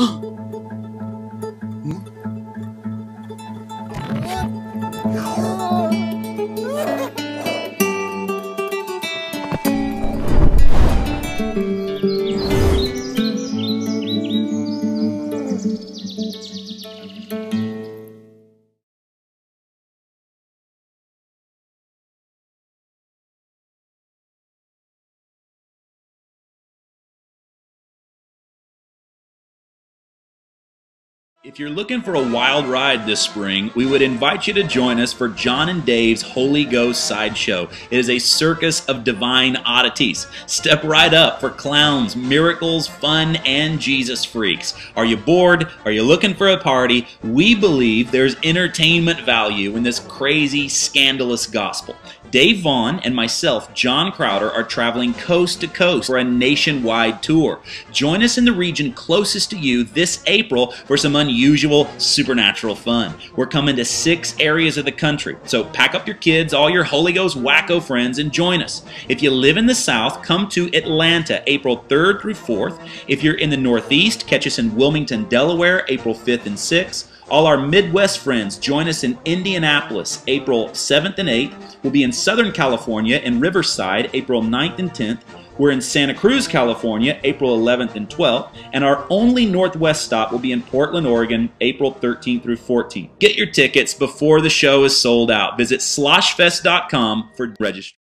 啊。If you're looking for a wild ride this spring, we would invite you to join us for John and Dave's Holy Ghost Sideshow. It is a circus of divine oddities. Step right up for clowns, miracles, fun, and Jesus freaks. Are you bored? Are you looking for a party? We believe there's entertainment value in this crazy, scandalous gospel. Dave Vaughn and myself, John Crowder, are traveling coast to coast for a nationwide tour. Join us in the region closest to you this April for some unusual supernatural fun. We're coming to six areas of the country, so pack up your kids, all your Holy Ghost wacko friends, and join us. If you live in the South, come to Atlanta April 3rd through 4th. If you're in the Northeast, catch us in Wilmington, Delaware, April 5th and 6th. All our Midwest friends join us in Indianapolis April 7th and 8th. We'll be in Southern California in Riverside April 9th and 10th. We're in Santa Cruz, California, April 11th and 12th, and our only Northwest stop will be in Portland, Oregon, April 13th through 14th. Get your tickets before the show is sold out. Visit sloshfest.com for registration.